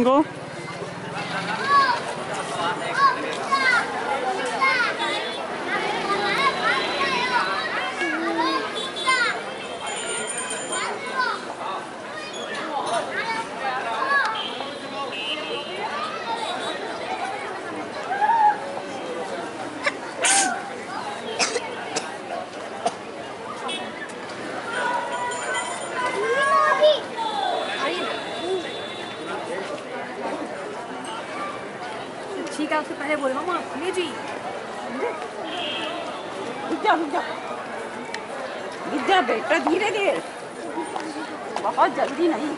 single. ठीक है, उससे पहले बोल रहा हूँ हाँ, मैं जी। विद्या, बेटा, धीरे धीरे। बहुत जल्दी नहीं।